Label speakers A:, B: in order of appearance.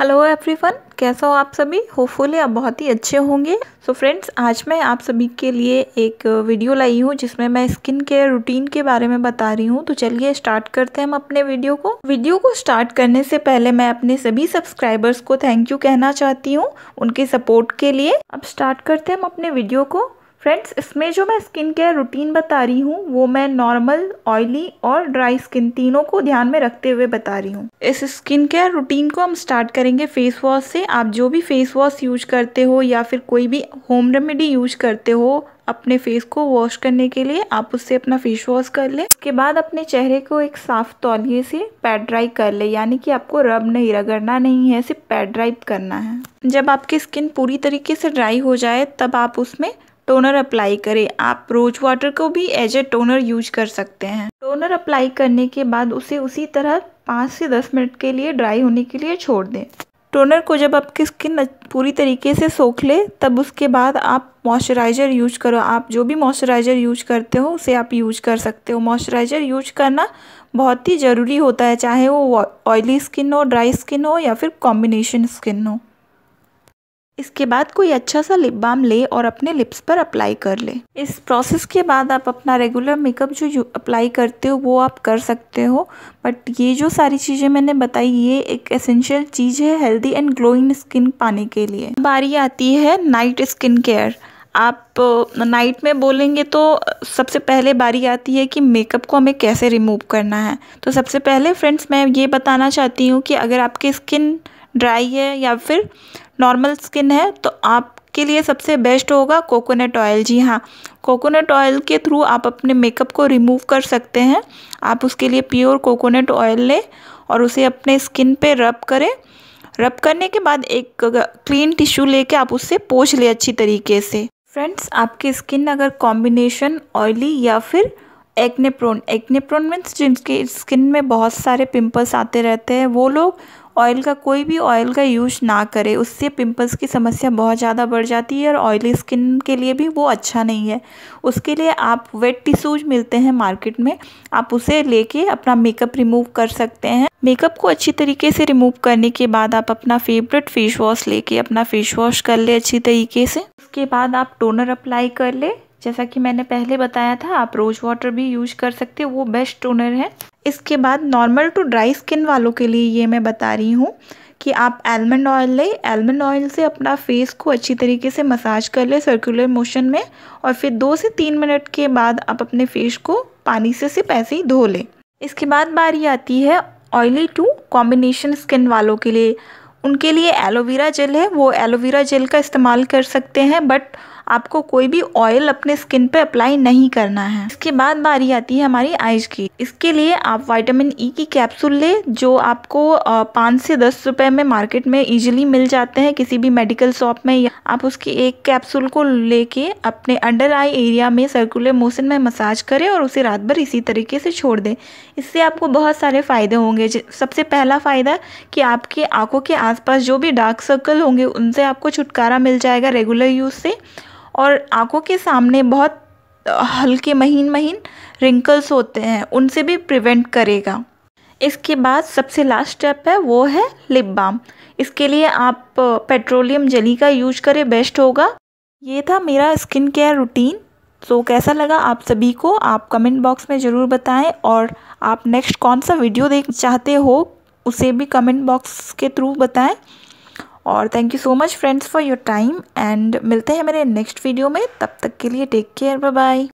A: Hello everyone कैसा हो आप सभी? होपफुली आप बहुत ही अच्छे होंगे। सो so फ्रेंड्स आज मैं आप सभी के लिए एक वीडियो लाई हूँ, जिसमें मैं स्किन केयर रूटीन के बारे में बता रही हूँ। तो चलिए स्टार्ट करते हैं हम अपने वीडियो को। वीडियो को स्टार्ट करने से पहले मैं अपने सभी सब्सक्राइबर्स को थैंक यू कहना चाहती हूँ, उनके सपोर्ट के लिए। अब स्टार्ट करते हैं हम अपने वीडियो को। फ्रेंड्स इसमें जो मैं स्किन केयर रूटीन बता रही हूँ, वो मैं नॉर्मल ऑयली और ड्राई स्किन तीनों को ध्यान में रखते हुए बता रही हूँ। इस स्किन केयर रूटीन को हम स्टार्ट करेंगे फेस वॉश से। आप जो भी फेस वॉश यूज़ करते हो या फिर कोई भी होम रेमेडी यूज़ करते हो, अपने फेस को वॉश करने के लिए आप उससे अपना फेस वॉश कर ले। उसके बाद अपने चेहरे को एक साफ़ तौलिए से पैड ड्राई कर ले, यानी कि आपको रब नहीं, रगड़ना नहीं है, सिर्फ़ पैड ड्राई करना है। जब आपकी स्किन पूरी तरीके से ड्राई हो जाए, तब आप उसमें टोनर अप्लाई करें। आप रोज वाटर को भी एज ए टोनर यूज़ कर सकते हैं। टोनर अप्लाई करने के बाद उसे उसी तरह पाँच से दस मिनट के लिए ड्राई होने के लिए छोड़ दें। टोनर को जब आपकी स्किन पूरी तरीके से सोख ले, तब उसके बाद आप मॉइस्चराइज़र यूज़ करो। आप जो भी मॉइस्चराइज़र यूज़ करते हो, उसे आप यूज़ कर सकते हो। मॉइस्चराइज़र यूज़ करना बहुत ही ज़रूरी होता है, चाहे वो ऑयली स्किन हो ड्राई स्किन हो या फिर कॉम्बिनेशन स्किन हो। इसके बाद कोई अच्छा सा लिप बाम ले और अपने लिप्स पर अप्लाई कर ले। इस प्रोसेस के बाद आप अपना रेगुलर मेकअप जो अप्लाई करते हो, वो आप कर सकते हो। बट ये जो सारी चीज़ें मैंने बताई, ये एक एसेंशियल चीज़ है हेल्दी एंड ग्लोइंग स्किन पाने के लिए। बारी आती है नाइट स्किन केयर आप नाइट में बोलेंगे तो सबसे पहले बारी आती है कि मेकअप को हमें कैसे रिमूव करना है। तो सबसे पहले फ्रेंड्स मैं ये बताना चाहती हूँ कि अगर आपकी स्किन ड्राई है या फिर नॉर्मल स्किन है तो आपके लिए सबसे बेस्ट होगा कोकोनट ऑयल जी हाँ कोकोनट ऑयल के थ्रू आप अपने मेकअप को रिमूव कर सकते हैं। आप उसके लिए प्योर कोकोनट ऑयल लें और उसे अपने स्किन पे रब करें। रब करने के बाद एक क्लीन टिश्यू लेके आप उससे पोछ लें अच्छी तरीके से। फ्रेंड्स आपकी स्किन अगर कॉम्बिनेशन ऑयली या फिर acne prone acne prone means जिनके स्किन में बहुत सारे पिंपल्स आते रहते हैं, वो लोग ऑयल का कोई भी ऑयल का यूज़ ना करें, उससे पिंपल्स की समस्या बहुत ज़्यादा बढ़ जाती है और ऑयली स्किन के लिए भी वो अच्छा नहीं है। उसके लिए आप वेट टिश्यूज मिलते हैं मार्केट में, आप उसे लेके अपना मेकअप रिमूव कर सकते हैं। मेकअप को अच्छी तरीके से रिमूव करने के बाद आप अपना फेवरेट फेस वॉश लेके अपना फेस वॉश कर ले अच्छी तरीके से। उसके बाद आप टोनर अप्लाई कर ले। जैसा कि मैंने पहले बताया था, आप रोज़ वाटर भी यूज़ कर सकते हो, वो बेस्ट टोनर है। इसके बाद नॉर्मल टू ड्राई स्किन वालों के लिए ये मैं बता रही हूँ कि आप एलमंड ऑयल लें। एलमंड ऑयल से अपना फेस को अच्छी तरीके से मसाज कर ले सर्कुलर मोशन में और फिर दो से तीन मिनट के बाद आप अपने फेस को पानी से सिर्फ़ ऐसे ही धो लें। इसके बाद बारी आती है ऑयली टू कॉम्बिनेशन स्किन वालों के लिए। उनके लिए एलोवेरा जेल है। वो एलोवेरा जेल का इस्तेमाल कर सकते हैं बट आपको कोई भी ऑयल अपने स्किन पे अप्लाई नहीं करना है। इसके बाद बारी आती है हमारी आइज़ की। इसके लिए आप विटामिन ई e की कैप्सूल ले, जो आपको पाँच से दस रुपए में मार्केट में इजीली मिल जाते हैं किसी भी मेडिकल शॉप में। या आप उसकी एक कैप्सूल को लेके अपने अंडर आई एरिया में सर्कुलर मोशन में मसाज करें और उसे रात भर इसी तरीके से छोड़ दें। इससे आपको बहुत सारे फ़ायदे होंगे। सबसे पहला फ़ायदा कि आपके आँखों के आसपास जो भी डार्क सर्कल होंगे, उनसे आपको छुटकारा मिल जाएगा रेगुलर यूज़ से। और आँखों के सामने बहुत हल्के महीन महीन रिंकल्स होते हैं, उनसे भी प्रिवेंट करेगा। इसके बाद सबसे लास्ट स्टेप है, वो है लिप बाम इसके लिए आप पेट्रोलियम जली का यूज़ करें बेस्ट होगा। ये था मेरा स्किन केयर रूटीन तो कैसा लगा आप सभी को? आप कमेंट बॉक्स में ज़रूर बताएँ और आप नेक्स्ट कौन सा वीडियो देख चाहते हो, उसे भी कमेंट बॉक्स के थ्रू बताएँ। और thank you so much friends for your time and मिलते हैं मेरे नेक्स्ट वीडियो में। तब तक के लिए टेक केयर बाय बाय